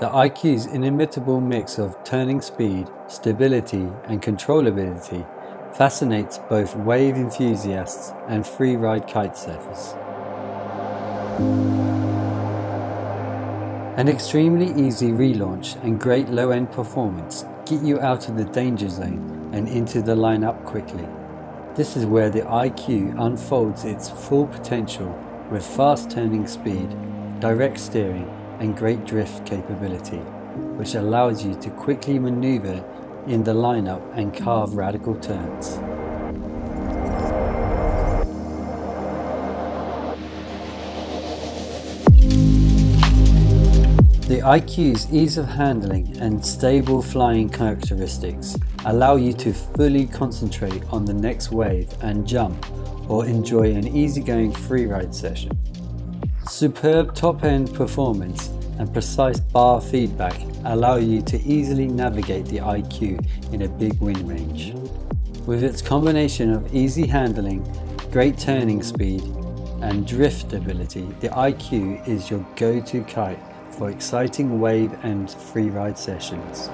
The IQ's inimitable mix of turning speed, stability and controllability fascinates both wave enthusiasts and freeride kitesurfers. An extremely easy relaunch and great low-end performance get you out of the danger zone and into the lineup quickly. This is where the IQ unfolds its full potential with fast turning speed, direct steering and great drift capability, which allows you to quickly maneuver in the lineup and carve radical turns. The IQ's ease of handling and stable flying characteristics allow you to fully concentrate on the next wave and jump or enjoy an easygoing freeride session. Superb top-end performance and precise bar feedback allow you to easily navigate the IQ in a big wind range. With its combination of easy handling, great turning speed, and drift ability, the IQ is your go-to kite for exciting wave and freeride sessions.